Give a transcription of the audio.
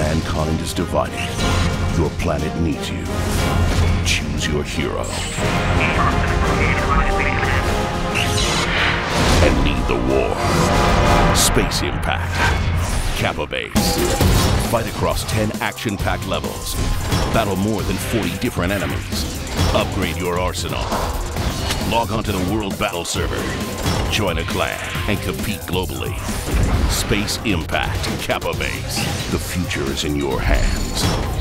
mankind is divided, your planet needs you. Choose your hero. And lead the war. Space Impact. Kappa Base. Fight across 10 action-packed levels. Battle more than 40 different enemies. Upgrade your arsenal. Log on to the World Battle Server. Join a clan and compete globally. Space Impact Kappa Base. The future is in your hands.